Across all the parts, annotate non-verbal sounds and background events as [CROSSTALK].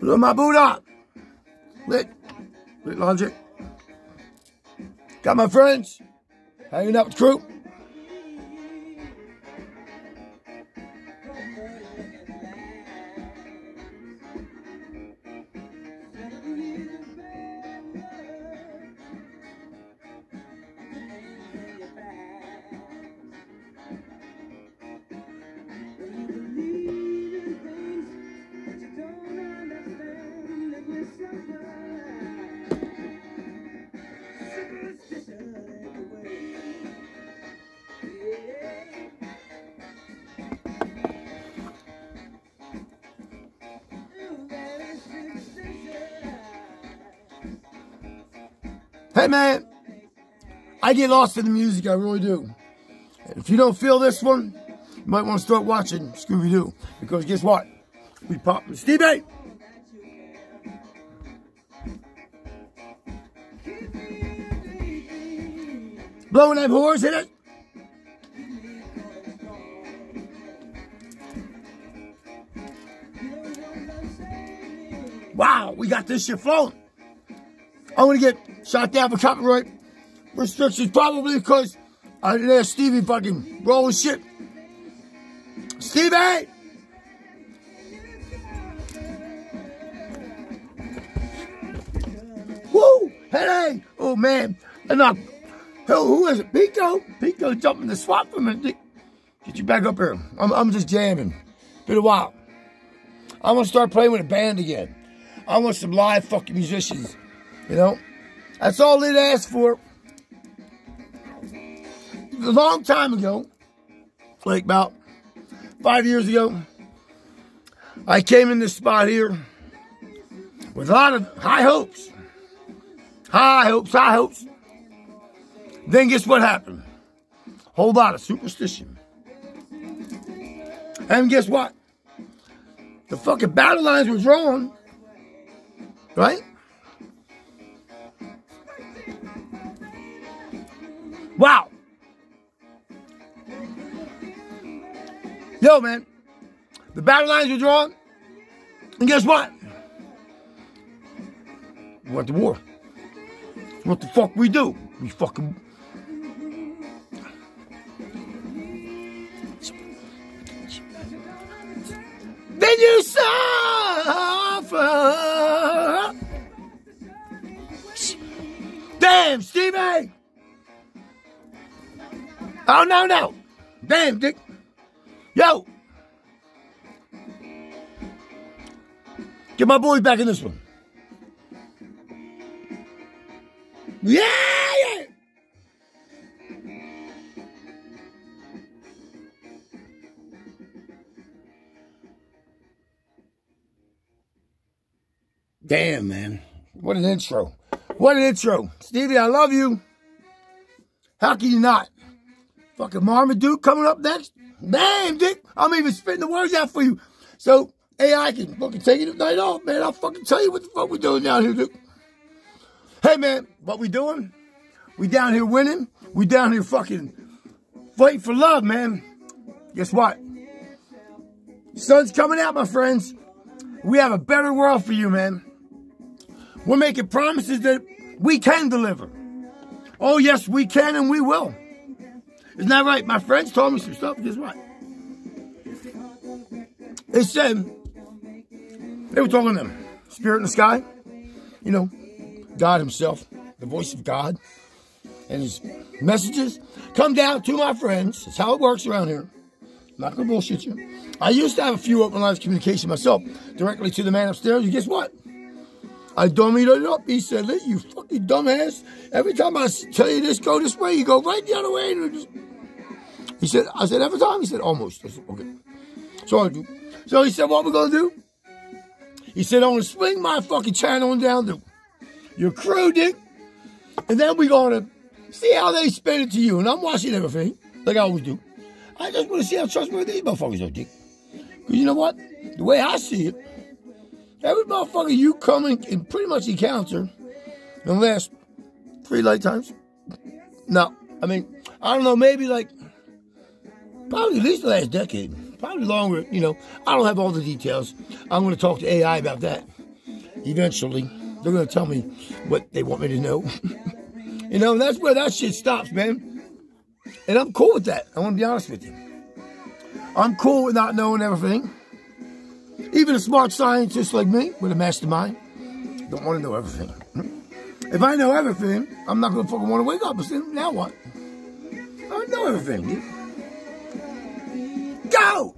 Look my boot Buddha. Lit. Lit logic. Got my friends. Hanging out with the crew. I get lost in the music, I really do. If you don't feel this one, you might want to start watching Scooby Doo. Because guess what? We pop Stevie! Blowing them whores in it. Wow, we got this shit flowing. I'm gonna get shot down for copyright restrictions probably because I didn't ask Stevie fucking rolling shit. Stevie! Woo! Hey! Oh man! And uh, who, who is it? Pico? Pico jumping the swap for minute. Get you back up here. I'm, I'm just jamming. Been a while. I'm gonna start playing with a band again. I want some live fucking musicians. You know? That's all it asked for. A long time ago, like about five years ago, I came in this spot here with a lot of high hopes. High hopes, high hopes. Then guess what happened? Whole lot of superstition. And guess what? The fucking battle lines were drawn. Right? Wow. Yo, man. The battle lines were drawn. And guess what? We went to war. What the fuck we do? We fucking... Then you suffer. Damn, Stevie! Oh, no, no. Damn, Dick. Yo. Get my boys back in this one. Yeah. Damn, man. What an intro. What an intro. Stevie, I love you. How can you not? Fucking Marmaduke coming up next. Damn, Dick. I'm even spitting the words out for you. So, AI can fucking take it night off, man. I'll fucking tell you what the fuck we're doing down here, Dick. Hey, man, what we doing? We down here winning. We down here fucking fighting for love, man. Guess what? Sun's coming out, my friends. We have a better world for you, man. We're making promises that we can deliver. Oh, yes, we can and we will. Isn't that right? My friends told me some stuff. Guess what? They said, um, they were talking to them, Spirit in the sky, you know, God himself, the voice of God, and his messages come down to my friends. That's how it works around here. I'm not to bullshit you. I used to have a few open lines of communication myself, directly to the man upstairs. And guess what? I dummied it up. He said, you fucking dumbass. Every time I tell you this, go this way, you go right the other way. He said, I said, every time? He said, almost. I said, okay. So I do. So he said, what we going to do? He said, I'm to swing my fucking channel down to your crew, Dick. And then we're going to see how they spin it to you. And I'm watching everything, like I always do. I just want to see how trustworthy these motherfuckers are, Dick. Because you know what? The way I see it, every motherfucker you come in and pretty much encounter in the last three lifetimes. No, I mean, I don't know, maybe like, probably at least the last decade. Probably longer, you know. I don't have all the details. I'm going to talk to AI about that eventually. They're going to tell me what they want me to know. [LAUGHS] you know, that's where that shit stops, man. And I'm cool with that. I want to be honest with you. I'm cool with not knowing everything. Even a smart scientist like me with a mastermind don't want to know everything. [LAUGHS] If I know everything, I'm not going to fucking want to wake up and say, now what? I know everything. Go!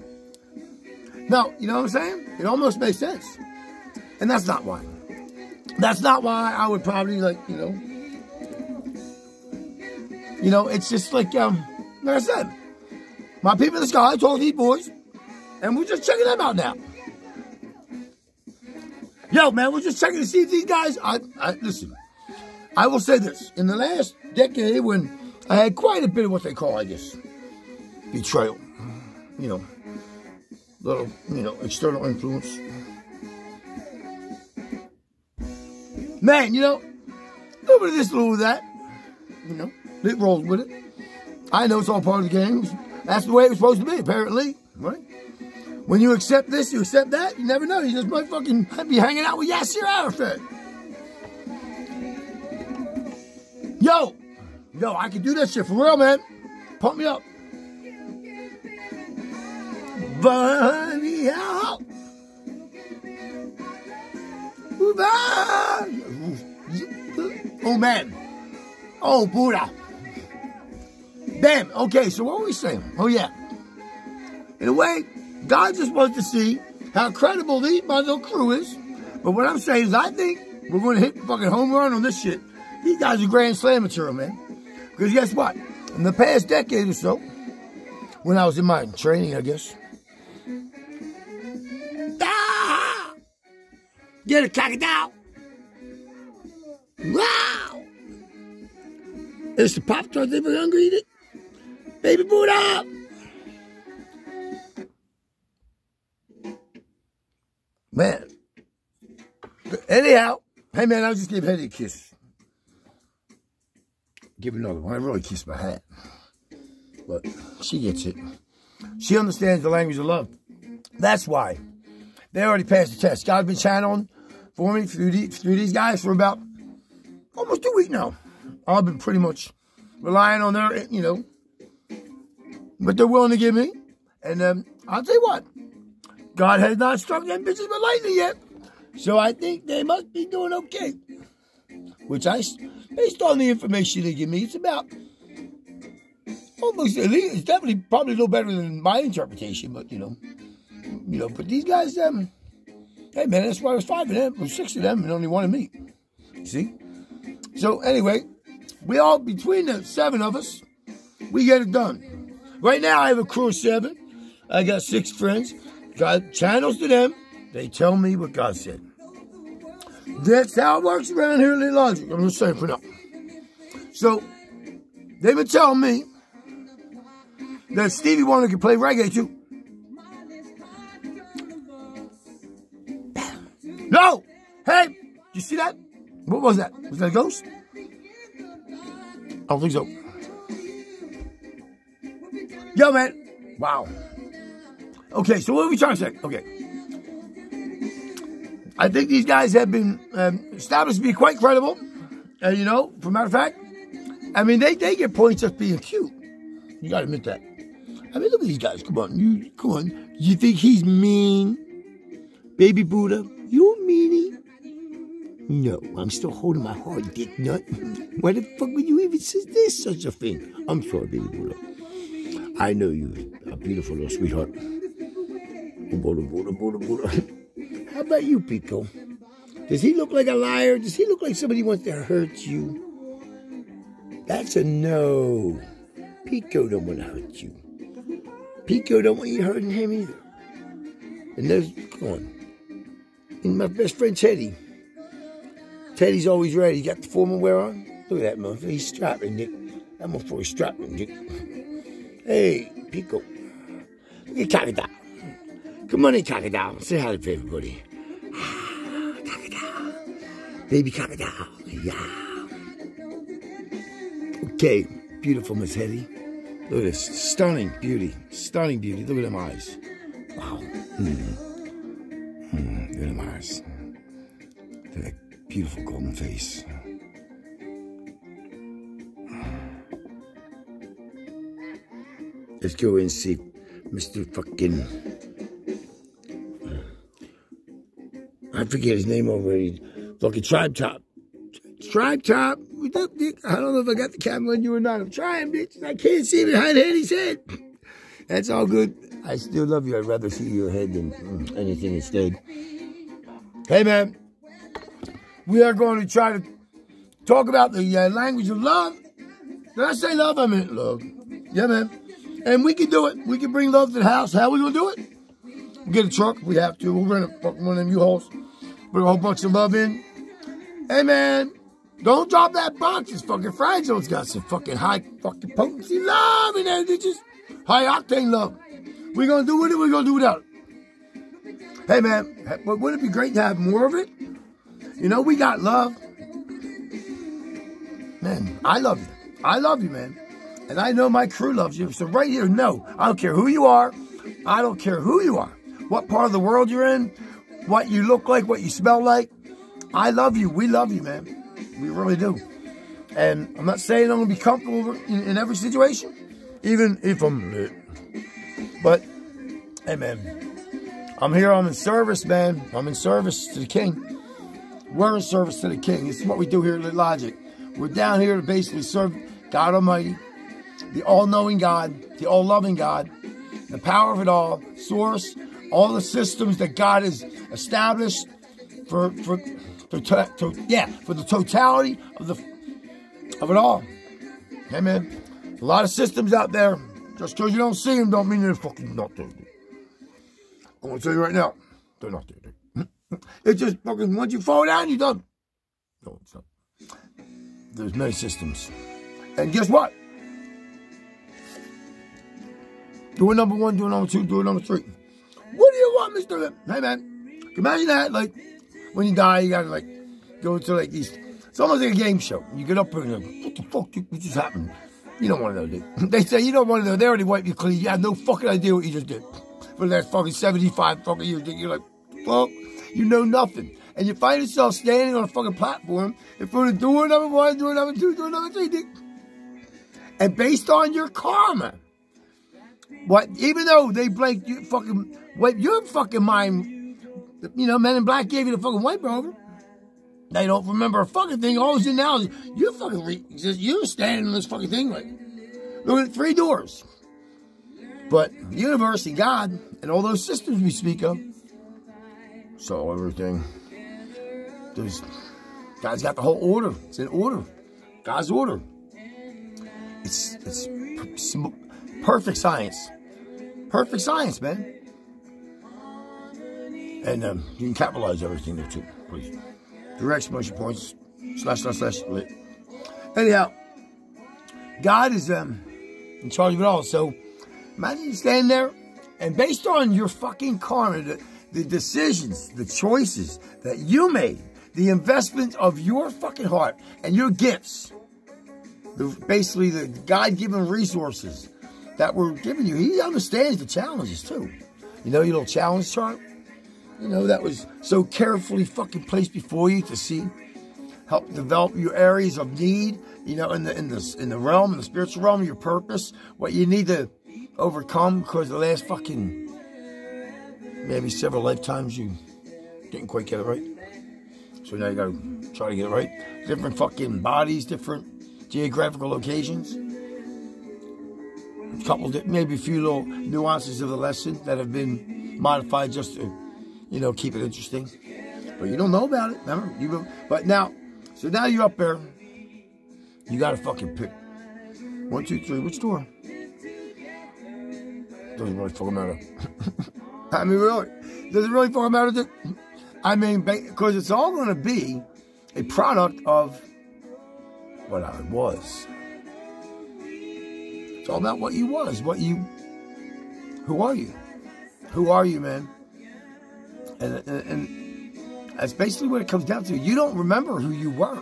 No, you know what I'm saying? It almost makes sense. And that's not why. That's not why I would probably like, you know. You know, it's just like, um, like I said, my people in the sky told these boys, and we're just checking them out now. Yo, man, we're just checking to see if these guys. I, I listen. I will say this: in the last decade, when I had quite a bit of what they call, I guess, betrayal, you know, little, you know, external influence. Man, you know, a little bit of this, a little of that, you know, it rolls with it. I know it's all part of the game. That's the way it was supposed to be, apparently, right? When you accept this, you accept that, you never know. You just might fucking be hanging out with Yasser Arafat. Yo, yo, I can do that shit for real, man. Pump me up. Burn me out. Oh, man. Oh, Buddha. Bam. Okay, so what were we saying? Oh, yeah. In a way, God just wants to see how credible the mother crew is. But what I'm saying is I think we're going to hit fucking home run on this shit. These guys are grand slam material, man. Because guess what? In the past decade or so, when I was in my training, I guess. Get it, cock it down. Wow! It's the Pop. They were hungry, eat it. Baby boot up! Man. Anyhow, hey man, I'll just give Hetty a kiss. Give another one. I really kiss my hat. But she gets it. She understands the language of love. That's why. They already passed the test. God's been channeling for me through, the, through these guys for about almost a week now. I've been pretty much relying on their, you know, what they're willing to give me. And um, I'll tell you what, God has not struck them bitches with lightning yet. So I think they must be doing okay. Which I, based on the information they give me, it's about almost, it's definitely probably a little better than my interpretation, but you know, you know, but these guys, um, hey man, that's why there's five of them, or six of them, and only one of me. See? So anyway, we all, between the seven of us, we get it done. Right now I have a crew of seven. I got six friends. God channels to them. They tell me what God said. That's how it works around here in Logic. I'm just saying for now. So, they've been telling me that Stevie Wonder can play reggae too. That? What was that? Was that a ghost? I don't think so. Yo, man. Wow. Okay, so what are we trying to say? Okay. I think these guys have been um, established to be quite credible. And, you know, for matter of fact, I mean, they, they get points just being cute. You got to admit that. I mean, look at these guys. Come on. You, come on. You think he's mean? Baby Buddha? No, I'm still holding my heart, dick nut. Why the fuck would you even say this such a thing? I'm sorry, baby Buddha. I know you, a beautiful little sweetheart. Buddha, Buddha, Buddha, Buddha. How about you, Pico? Does he look like a liar? Does he look like somebody wants to hurt you? That's a no. Pico don't want to hurt you. Pico don't want you hurting him either. And there's, come on. And my best friend Teddy. Teddy's always ready. He got the formal wear on. Look at that motherfucker. He's strapping, Dick. That motherfucker's strapping, Dick. Hey, Pico. Look at Kakada. Good morning, Kakada. Say hi to everybody. [SIGHS] Kakada. Baby Kakada. Yeah. Okay, beautiful Miss Hetty. Look at this. Stunning beauty. Stunning beauty. Look at them eyes. Wow. Mm. Mm. Beautiful golden face. Let's go and see Mr. fucking. I forget his name already. Fucking Tribe Top. Tribe Top. I don't know if I got the camera on you or not. I'm trying, bitch. I can't see behind Eddie's head. That's all good. I still love you. I'd rather see your head than mm, anything instead. Hey, man. We are going to try to talk about the uh, language of love. Did I say love? I meant love. Yeah, man. And we can do it. We can bring love to the house. How are we gonna do it? We'll get a truck. We have to. We'll rent a, one of them U-Hauls. Put a whole bunch of love in. Hey, man. Don't drop that box. It's fucking fragile. It's got some fucking high fucking potency love in there. It's just high octane love. We're gonna do with it. We're gonna do without it. Hey, man. Wouldn't it be great to have more of it? You know, we got love. Man, I love you. I love you, man. And I know my crew loves you. So right here, no, I don't care who you are. I don't care who you are. What part of the world you're in. What you look like. What you smell like. I love you. We love you, man. We really do. And I'm not saying I'm going to be comfortable in, in every situation. Even if I'm lit. But, hey, man. I'm here. I'm in service, man. I'm in service to the king. We're in service to the king. This is what we do here at Logic. We're down here to basically serve God Almighty the all-knowing God, the all-loving God, the power of it all, source, all the systems that God has established for for, to, to, yeah for the totality of the of it all. Man, a lot of systems out there. Just because you don't see them, don't mean they're fucking not there. I'm gonna tell you right now, they're not there. It's just fucking once you fall down, you're done. No, it's not. There's many systems, and guess what? Do Doing number one, Do doing number two, do doing number three. What do you want, Mr. Hey, man. Imagine that, like, when you die, you gotta, like, go to, like, these. It's almost like a game show. You get up and, like, what the fuck what just happened? You don't want to know, dude. [LAUGHS] They say you don't want to know. They already wiped you clean. You have no fucking idea what you just did. For the last fucking 75 fucking years, you're like, fuck, you know nothing. And you find yourself standing on a fucking platform in front of door number one, door number two, door number three. And based on your karma, what? Even though they blink, you fucking wipe your fucking mind. You know, Men in Black gave you the fucking wipe over. They don't remember a fucking thing. All you now is you fucking just you're standing in this fucking thing like look at three doors. But the universe and God and all those systems we speak of saw everything. There's God's got the whole order. It's in order. God's order. It's it's Perfect science. Perfect science, man. And um, you can capitalize everything there too, please. Direct exclamation points, slash, slash, slash, lit. Anyhow, God is um, in charge of it all. So imagine you stand there and based on your fucking karma, the, decisions, the choices that you made, the investment of your fucking heart and your gifts, the, basically the God-given resources that were given you. He understands the challenges too. You know your little challenge chart? You know, that was so carefully fucking placed before you to see, help develop your areas of need, you know, in the in the in the realm, in the spiritual realm, your purpose, what you need to overcome because the last fucking maybe several lifetimes you didn't quite get it right. So now you gotta try to get it right. Different fucking bodies, different geographical locations a couple, maybe a few little nuances of the lesson that have been modified just to, you know, keep it interesting. But you don't know about it, remember? You, but now, so now you're up there. You got to fucking pick. One, two, three. Which door? Doesn't really fucking matter. [LAUGHS] I mean, really? Does it really fucking matter? I mean, because it's all going to be a product of what I was It's all about what you was, what you, who are you? Who are you, man? And, and, and that's basically what it comes down to. You don't remember who you were,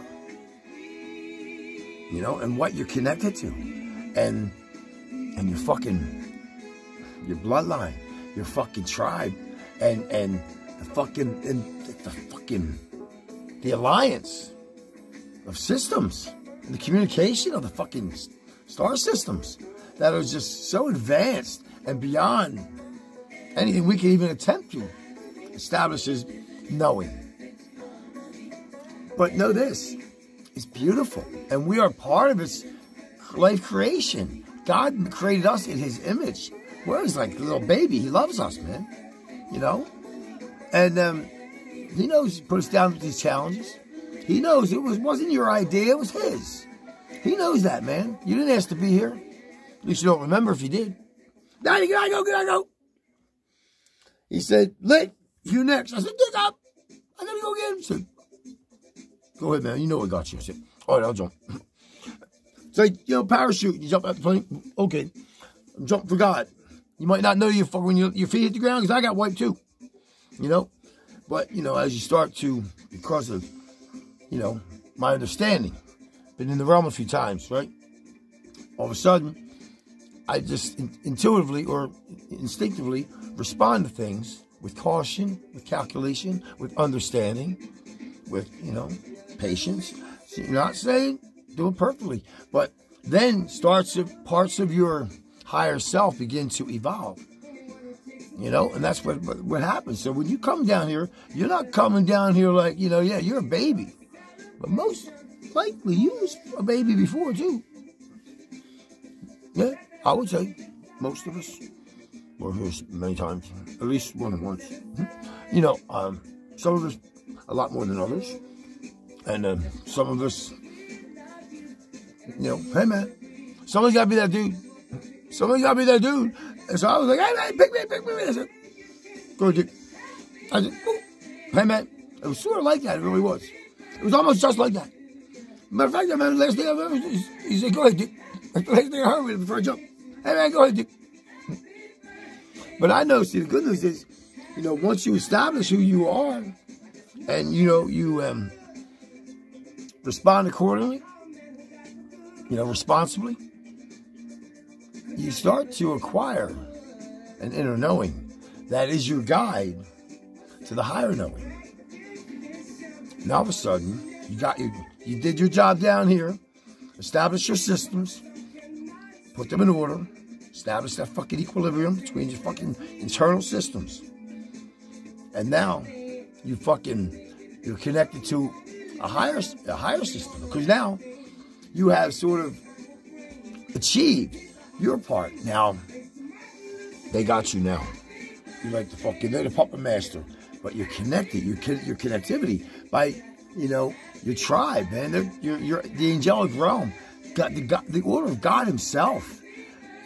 you know, and what you're connected to, and and your fucking your bloodline, your fucking tribe and and the fucking and the fucking the alliance of systems and the communication of the fucking star systems that are just so advanced and beyond anything we can even attempt to establish knowing. But know this, it's beautiful, and we are part of its life creation. God created us in His image. He's like a little baby. He loves us, man. You know, and um, He knows He put us down with these challenges. He knows it was wasn't your idea; it was His. He knows that, man. You didn't ask to be here. At least you don't remember if you did. Daddy, can I go? Can I go? He said, "Lit, you next." I said, "Dig up. I gotta go get him." He said, "Go ahead, man. You know what got you." I said, "All right, I'll jump." [CLEARS THROAT] So, you know, parachute. You jump out the plane. Okay. Jump for God. You might not know you when your, your feet hit the ground because I got wiped too. You know? But, you know, as you start to, because of, you know, my understanding, been in the realm a few times, right? All of a sudden, I just in, intuitively or instinctively respond to things with caution, with calculation, with understanding, with, you know, patience. So you're not saying do it perfectly. But then starts of parts of your higher self begin to evolve. You know, and that's what, what, what happens. So when you come down here, you're not coming down here like, you know, yeah, you're a baby. But most likely you was a baby before too. Yeah, I would say most of us were here many times, at least than once. You know, um, some of us a lot more than others, and um, some of us you know, hey man, somebody's got to be that dude. Got to be that dude. And so I was like, hey man, pick me, pick me. I said, go Dick. I said, oh, hey man. It was sort of like that. It really was. It was almost just like that. Matter of fact, I remember the last thing I ever he said, go ahead, Dick. That's [LAUGHS] the last thing I heard before I jumped. Hey man, go ahead, Dick. [LAUGHS] But I know, see, the good news is, you know, once you establish who you are, and you know, you um, respond accordingly, you know, responsibly, you start to acquire an inner knowing that is your guide to the higher knowing. Now all of a sudden, you got you you did your job down here, establish your systems, put them in order, establish that fucking equilibrium between your fucking internal systems. And now you fucking you're connected to a higher a higher system because now you have sort of achieved your part. Now, they got you now. You're like the fucking, they're the puppet master. But you're connected, your, your connectivity by, you know, your tribe, man. They're, you're, you're the angelic realm. God, the, God, the order of God himself.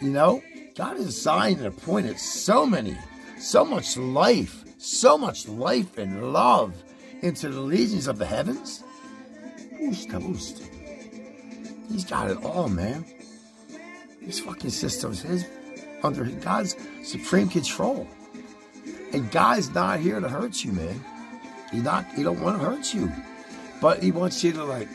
You know, God has assigned and appointed so many, so much life, so much life and love into the legions of the heavens. He's got it all, man. This fucking system's his under God's supreme control. And God's not here to hurt you, man. He not he don't want to hurt you. But he wants you to like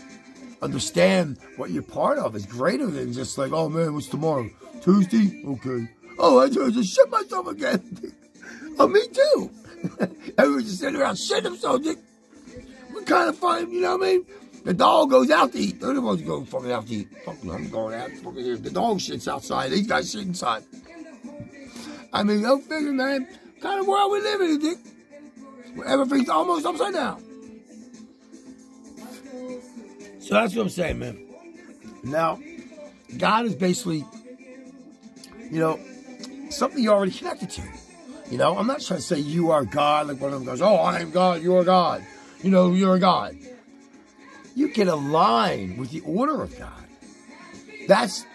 understand what you're part of is greater than just like, oh man, what's tomorrow? Tuesday? Okay. Oh, I just shit myself again. [LAUGHS] oh, me too. [LAUGHS] Everyone's just sitting around shitting themselves. What kind of fun, you know what I mean? The dog goes out to eat. They're the ones go fucking out to eat. Fucking, I'm going out. Fucking here. The dog shits outside. These guys shit inside. I mean, go figure, man. What kind of world we live in, dick? Where everything's almost upside down. So that's what I'm saying, man. Now, God is basically, you know, something you're already connected to. You know, I'm not trying to say you are God, like one of them goes, oh, I am God, you are God. You know, you're God you can align with the order of God. That's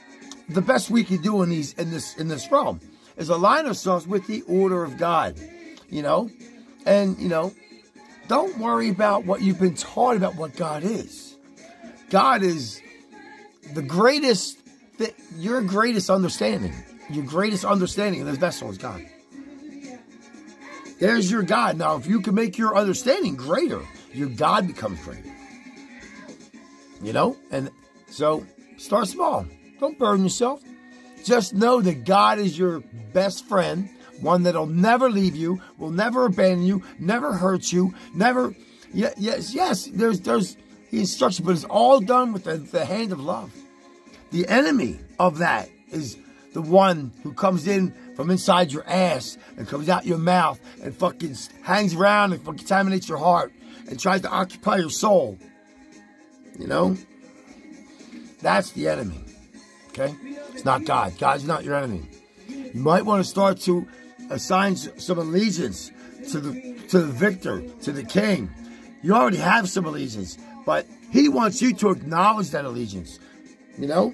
the best we can do in these in this in this realm is align ourselves with the order of God. You know? And you know, don't worry about what you've been taught about what God is. God is the greatest that your greatest understanding. Your greatest understanding of this vessel is God. There's your God. Now, if you can make your understanding greater, your God becomes greater. You know? And so start small. Don't burden yourself. Just know that God is your best friend one that'll never leave you, will never abandon you, never hurt you, never. yes, yes. There's there's the instruction, but it's all done with the, the hand of love. The enemy of that is the one who comes in from inside your ass and comes out your mouth and fucking hangs around and contaminates your heart and tries to occupy your soul. You know? That's the enemy. Okay? It's not God. God's not your enemy. You might want to start to assign some allegiance to the to the victor, to the king. You already have some allegiance, but he wants you to acknowledge that allegiance. You know?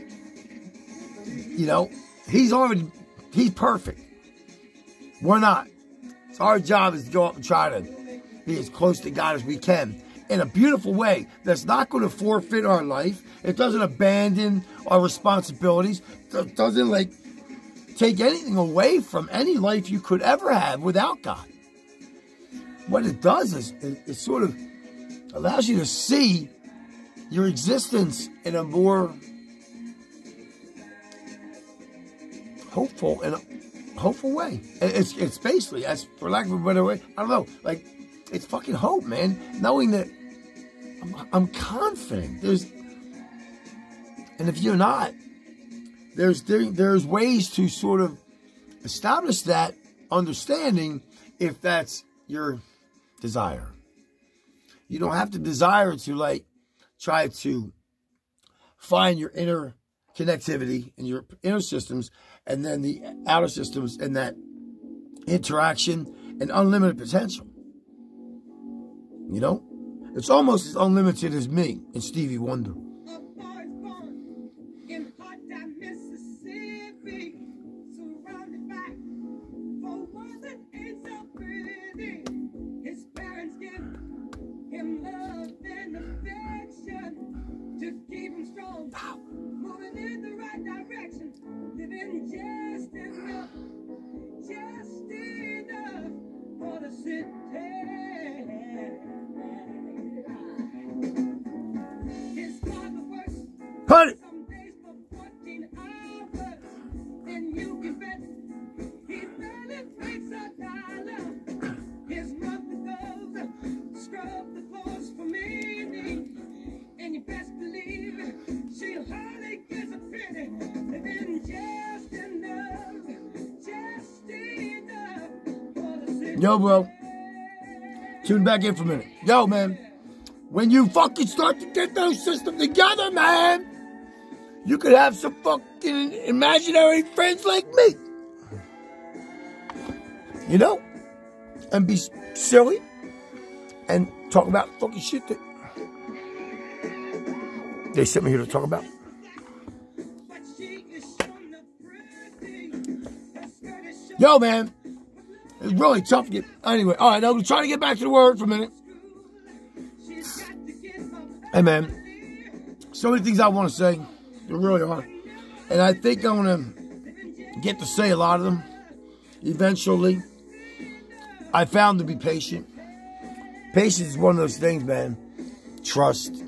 You know, he's already he's perfect. We're not. So our job is to go up and try to be as close to God as we can in a beautiful way that's not going to forfeit our life. It doesn't abandon our responsibilities. It doesn't like take anything away from any life you could ever have without God. What it does is it, it sort of allows you to see your existence in a more hopeful and hopeful way. It's it's basically, as for lack of a better way, I don't know, like it's fucking hope, man. Knowing that I'm, I'm confident. There's, and if you're not, there's there, there's ways to sort of establish that understanding if that's your desire. You don't have to desire to like try to find your inner connectivity and your inner systems and then the outer systems and that interaction and unlimited potential. You know? It's almost as unlimited as me and Stevie Wonder. Yo, bro. Tune back in for a minute. Yo, man. When you fucking start to get those systems together, man, you could have some fucking imaginary friends like me. You know? And be silly and talk about fucking shit that they sent me here to talk about. Yo, man. It's really tough to get. Anyway, all right, I'm trying to get back to the word for a minute. Hey, man. So many things I want to say. There really are. And I think I'm going to get to say a lot of them eventually. I found to be patient. Patience is one of those things, man. Trust.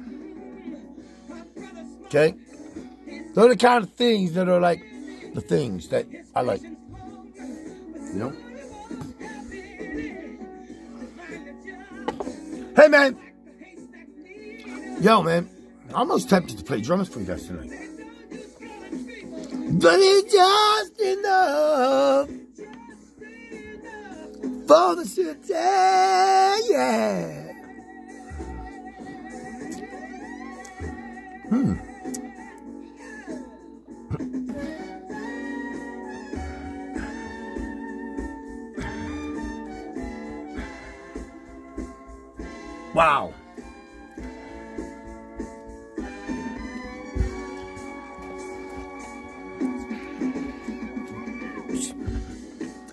Okay? Those are the kind of things that are like the things that I like. You know? Hey, man. Yo, man. I'm almost tempted to play drums for you guys tonight. But it's just enough for the city, yeah. Hmm. Wow.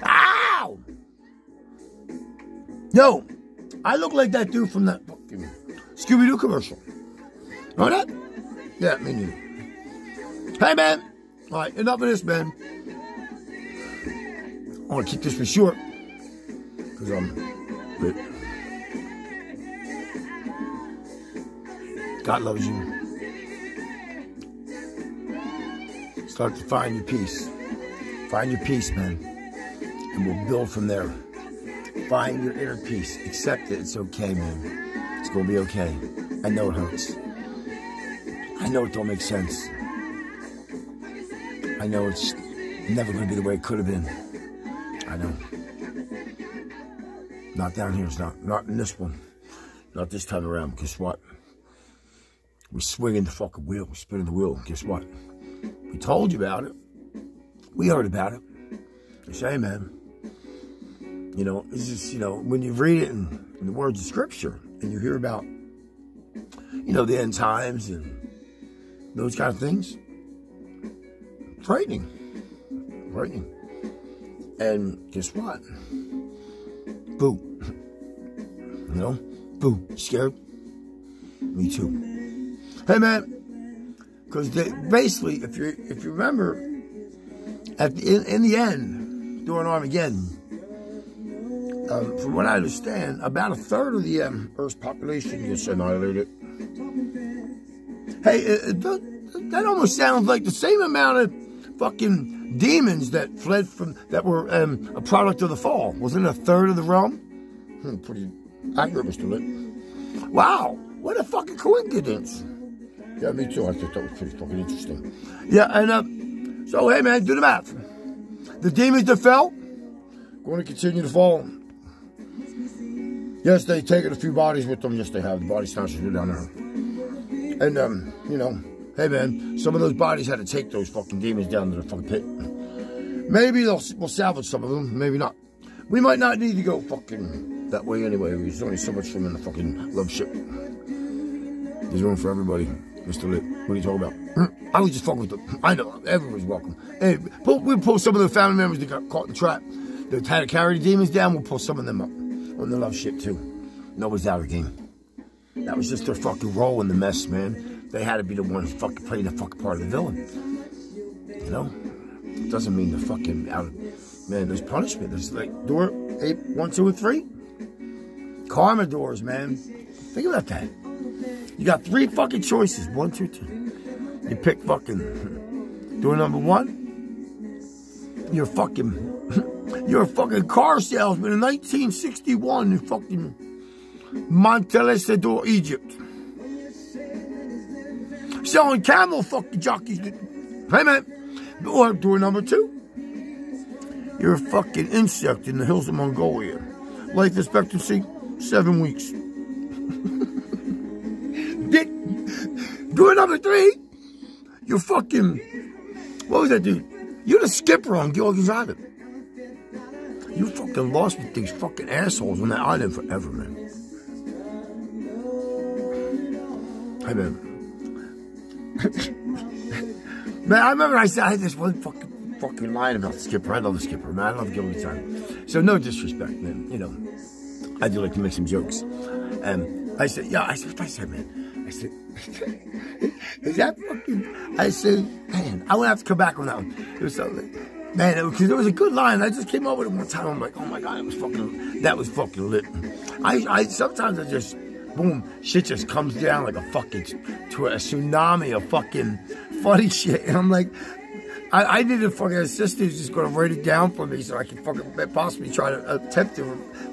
Ow! Yo, I look like that dude from that Scooby-Doo commercial. Know that? Yeah, me neither. Hey, man. All right, enough of this, man. I want to keep this one short because I'm bit. God loves you. Start to find your peace. Find your peace, man. And we'll build from there. Find your inner peace. Accept it. It's okay, man. It's going to be okay. I know it hurts. I know it don't make sense. I know it's never going to be the way it could have been. I know. Not down here. It's not. Not in this one. Not this time around. Because what? We're swinging the fucking wheel. We're spinning the wheel. Guess what? We told you about it. We heard about it. They say, man, you know, it's just, you know, when you read it in, in the words of Scripture and you hear about, you know, the end times and those kind of things, frightening. Frightening. And guess what? Boo. [LAUGHS] You know? Boo. Scared? Me too. Hey man, because basically, if you if you remember, at the, in, in the end, during Armageddon, um, from what I understand, about a third of the um, Earth's population gets annihilated. Hey, it, it, that almost sounds like the same amount of fucking demons that fled from, that were um, a product of the fall. Wasn't it a third of the realm? Hmm, pretty accurate, Mr. Lit. Wow, what a fucking coincidence. Yeah, me too. I thought that was pretty fucking interesting. Yeah, and uh, so, hey, man, do the math. The demons that fell, going to continue to fall. Yes, they've taken a few bodies with them. Yes, they have. The body snatchers are down there. And, um, you know, hey, man, some of those bodies had to take those fucking demons down to the fucking pit. Maybe they'll, we'll salvage some of them. Maybe not. We might not need to go fucking that way anyway. There's only so much room in the fucking love ship. There's room for everybody. Mr. What are you talking about? [CLEARS THROAT] I was just fucking with them. I know, everybody's welcome. Hey, pull, we'll pull some of the family members that got caught in the trap. That had to carry the demons down, we'll pull some of them up on the love ship too. Nobody's out of game. That was just their fucking role in the mess, man. They had to be the ones fucking playing the fucking part of the villain. You know? It doesn't mean they're fucking out of, man, there's punishment. There's like door eight, one, two, and three. Karma doors, man. Think about that. You got three fucking choices. One, two, two. You pick fucking door number one. You're fucking, [LAUGHS] you're a fucking car salesman in 1961 in fucking Montelesador, Egypt. Selling camel fucking jockeys. Hey man. Or door number two. You're a fucking insect in the hills of Mongolia. Life expectancy, seven weeks. Door number three, you're fucking, what was that dude? You're the skipper on Gilligan's Island. You fucking lost with these fucking assholes on that island forever, man. Hey, man. [LAUGHS] man, I remember I said I had this one fucking fucking line about the skipper. I love the skipper, man. I love Gilligan's Island. So no disrespect, man. You know, I do like to make some jokes. And I said, yeah, I said, I said, man? I said, is that fucking, I said, man, I would have to come back on that one. It was something, man, because it, it, was a good line. I just came with it one time. I'm like, oh my God, it was fucking, that was fucking lit. I, I, sometimes I just, boom, shit just comes down like a fucking, to a tsunami of fucking funny [LAUGHS] shit. And I'm like, I, I need a fucking assistant who's just going to write it down for me so I can fucking possibly try to attempt to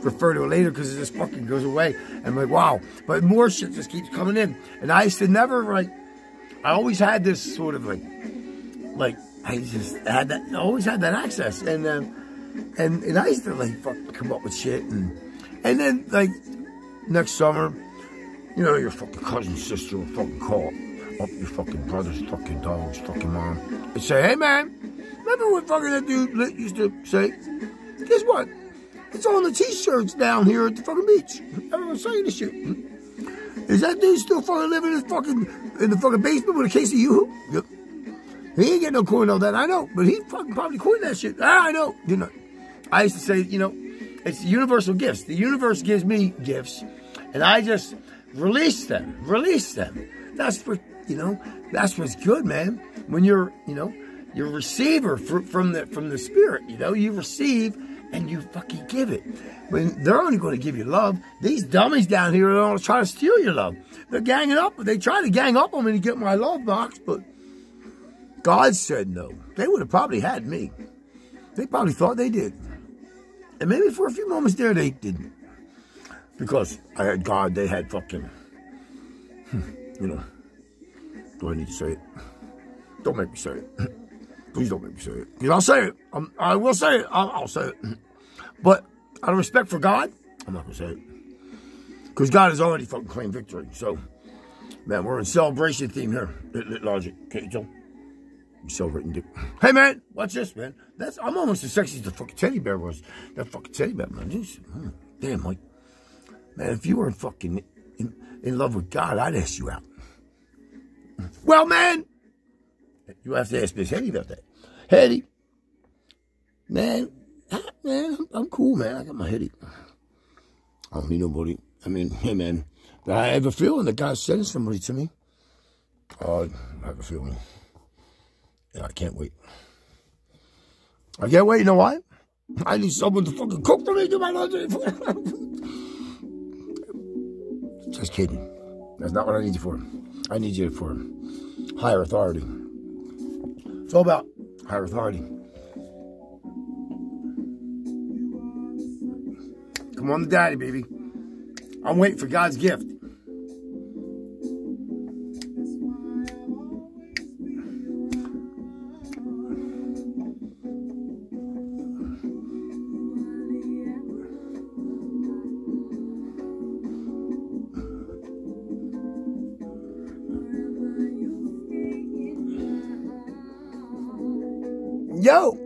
refer to it later because it just fucking goes away. And I'm like, wow. But more shit just keeps coming in. And I used to never, like, I always had this sort of like, like, I just had that, always had that access. And, um, and, and I used to like fucking come up with shit. And, and then like next summer, you know, your fucking cousin's sister will fucking call up your fucking brother's fucking dog's fucking mom and say, hey man, remember what fucking that dude used to say? Guess what? It's on the t-shirts down here at the fucking beach. Everyone's saying this shit. Is that dude still fucking living in, fucking, in the fucking basement with a case of you? Yep. He ain't getting no coin on that, I know. But he fucking probably coined that shit. Ah, I know. You know. I used to say, you know, it's universal gifts. The universe gives me gifts, and I just release them. Release them. That's what you know, that's what's good, man. When you're, you know, you're a receiver for, from the from the spirit, you know, you receive and you fucking give it. When they're only going to give you love, these dummies down here are going to try to steal your love. They're ganging up. They try to gang up on me to get my love box, but God said no. They would have probably had me. They probably thought they did. And maybe for a few moments there they didn't. Because I had God, they had fucking, [LAUGHS] you know, do I need to say it? Don't make me say it. [CLEARS THROAT] Please don't make me say it. I'll say it. I'm, I will say it. I'll, I'll say it. [CLEARS THROAT] But out of respect for God, I'm not going to say it. Because God has already fucking claimed victory. So, man, we're in celebration theme here. Lit, logic. Can't you tell? We celebrating dick. Hey, man, watch this, man. That's I'm almost as sexy as the fucking teddy bear was. That fucking teddy bear, man. Damn, Mike. Man, if you weren't fucking in, in love with God, I'd ask you out. Well, man, you have to ask Miss Hetty about that. Hetty, man, man, I'm cool, man. I got my Hetty. I don't need nobody. I mean, [LAUGHS] hey, man, I have a feeling that God sending somebody to me. Uh, I have a feeling. Yeah, I can't wait. I can't wait. You know why? I need someone to fucking cook for me, do my laundry. [LAUGHS] Just kidding. That's not what I need you for. I need you for higher authority. It's all about higher authority. Come on to daddy, baby. I'm waiting for God's gift. Yo!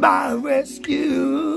My rescue.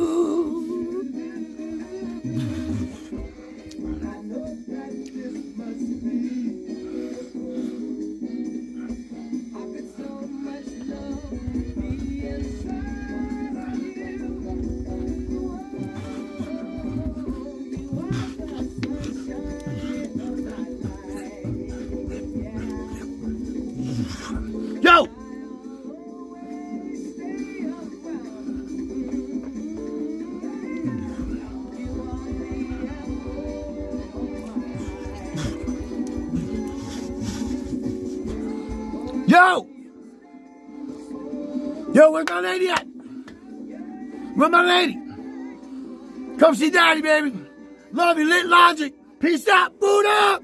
My lady at? Where's my lady? Come see daddy, baby. Love you, lit logic. Peace out, boot up.